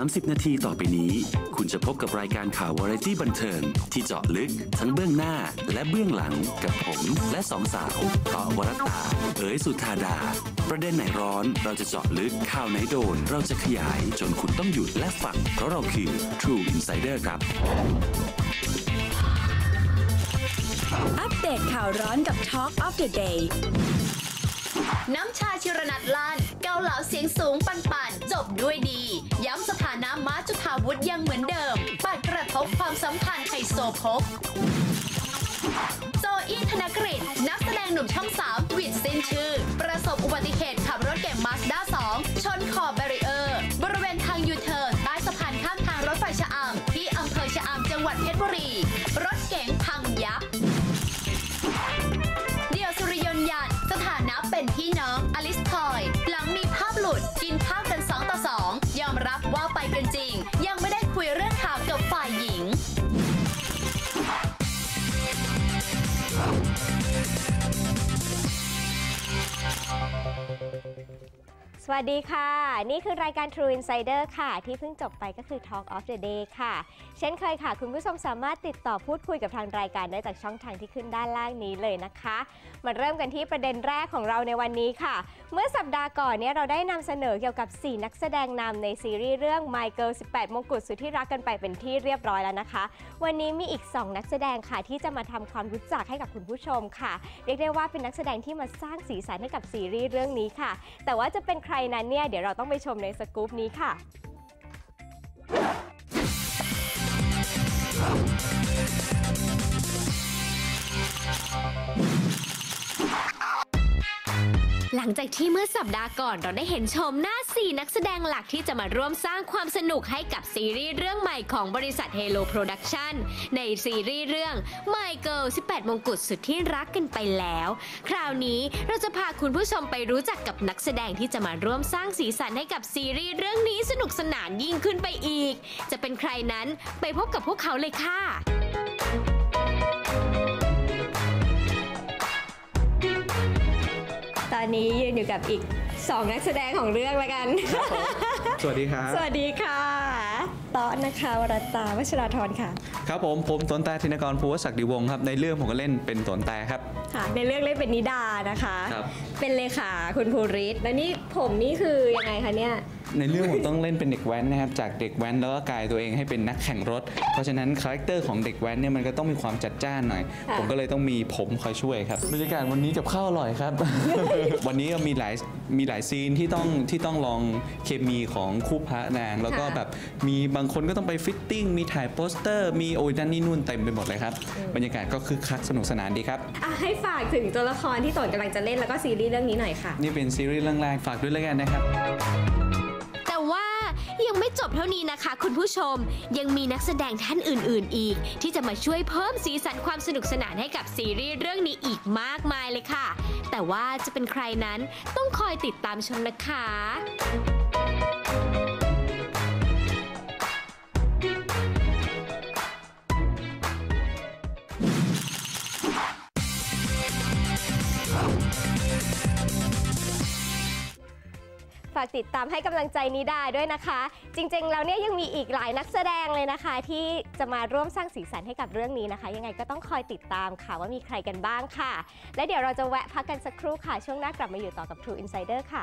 30 นาทีต่อไปนี้ คุณจะพบกับรายการข่าววาไรตี้บันเทิง ที่เจาะลึกทั้งเบื้องหน้าและเบื้องหลังกับผมและสองสาวต่อวรตา เอ๋ยสุธาดา ประเด็นไหนร้อนเราจะเจาะลึกข่าวไหนโดน เราจะขยายจนคุณต้องหยุดและฟังเพราะเราคือ True Insider ครับ อัปเดตข่าวร้อนกับ Talk of the Day น้ำชาชีรณัฐลั่น เกาเหลาเสียงสูงปันปันๆจบ ความสัมพันธ์ไฮโซโพกโจอี้ธนกฤษนักแสดงหนุ่มช่องสามหวิดสิ้นชื่อ ประสบอุบัติเหตุขับรถเก๋งมาสด้า2ชนขอบ barrier บริเวณทางยูเทิร์นใต้สะพานข้ามทางรถไฟชะอำที่อำเภอชะอำจังหวัดเพชรบุรี รถเก๋งพังยับเดี่ยวสุริยนยัดสถานะเป็นพี่น้องอลิสทอย หลังมีภาพหลุดกินข้าวกัน2ต่อ2ยอมรับว่าไปกันจริงยัง あっ。 สวัสดีค่ะ นี่คือรายการ True Insider ค่ะ ที่เพิ่งจบไปก็คือ Talk of the Day ค่ะ เช่นเคยค่ะ คุณผู้ชมสามารถติดต่อพูดคุยกับทางรายการได้จากช่องทางที่ขึ้นด้านล่างนี้เลยนะคะ มาเริ่มกันที่ประเด็นแรกของเราในวันนี้ค่ะ เมื่อสัปดาห์ก่อนเนี่ยเราได้นำเสนอเกี่ยวกับ 4 นักแสดงนำในซีรีส์เรื่อง My Girl 18 มงกุฎสุดที่รักกันไปเป็นที่เรียบร้อยแล้วนะคะ วันนี้มีอีก 2 นักแสดงค่ะ ที่จะมาทำความรู้จักให้กับคุณผู้ชมค่ะ เรียกได้ว่าเป็นนักแสดงที่มาสร้างสีสันให้กับซีรีส์เรื่องนี้ค่ะ แต่ว่าจะเป็นใครใครนั้นเนี่ยเดี๋ยวเราต้องไปชมในสกู๊ปนี้ค่ะ ลังจากที่เมื่อสัปดาห์ก่อนเราได้เห็นชมหน้า 4 นักแสดงหลักที่จะมาร่วมสร้างความสนุกให้กับซีรีส์เรื่องใหม่ของบริษัท Halo Production ในซีรีส์เรื่อง My Girl 18 มงกุฎสุดที่รักกันไปแล้ว คราวนี้เราจะพาคุณผู้ชมไปรู้จักกับนักแสดงที่จะมาร่วมสร้างสีสันให้กับซีรีส์เรื่องนี้สนุกสนานยิ่งขึ้นไปอีก จะเป็นใครนั้นไปพบกับพวกเขาเลยค่ะ ตอนนี้ยืนอยู่กับอีก 2 นักแสดงของเรื่องละกัน สวัสดีครับ สวัสดีค่ะ ต๊อดนะคะวรตาวชราธรค่ะ ครับผมผมสนแต่ธินกรภูวศักดิวงศ์ครับ ในเรื่องผมก็เล่นเป็นสนแต่ครับค่ะในเรื่องเล่นเป็นนิดานะคะครับเป็นเลขาคุณภูริศแล้วนี่ผมนี่คือยังไงคะเนี่ยในเรื่องผมต้องเล่นเป็นเด็กแว้นนะครับจากเด็กแว้นแล้วก็กลายตัวเองให้เป็นนักแข่งรถ เพราะฉะนั้น character ของเด็กแว้นเนี่ยมันก็ต้องมีความจัดจ้านหน่อยค่ะผมก็เลยต้องมีผมคอยช่วยครับบรรยากาศวันนี้กับข้าวอร่อยครับ วันนี้ก็มีหลาย มีหลาย scene ที่ต้องที่ต้องลองเคมีของคู่พระนาง แล้วก็แบบมีบางคนก็ต้องไป fitting มีถ่ายโปสเตอร์ มีโอ้ยนั่นนี่นู่นเต็มไปหมดเลยครับบรรยากาศก็คึกคักสนุกสนานดีครับอะให้ฝากถึงตัวละครที่ตนกำลังจะเล่นแล้วก็ซีรีส์เรื่องนี้หน่อยค่ะ นี่เป็นซีรีส์เรื่องแรกฝากด้วยแล้วกันนะครับแต่ว่า ยังไม่จบเท่านี้นะคะ คุณผู้ชม ยังมีนักแสดงท่านอื่น ๆ อีก ที่จะมาช่วยเพิ่มสีสันความสนุกสนานให้กับซีรีส์เรื่องนี้อีกมากมายเลยค่ะ แต่ว่าจะเป็นใครนั้นต้องคอยติดตามชมนะคะากติดตามให้กำลังใจนิดาด้วยนะคะ จริงๆแล้วเนี่ยยังมีอีกหลายนักแสดงเลยนะคะ ที่จะมาร่วมสร้างสีสันให้กับเรื่องนี้นะคะ ยังไงก็ต้องคอยติดตามค่ะว่ามีใครกันบ้างค่ะ และเดี๋ยวเราจะแวะพักกันสักครู่ค่ะ ช่วงหน้ากลับมาอยู่ต่อกับ True Insider ค่ะ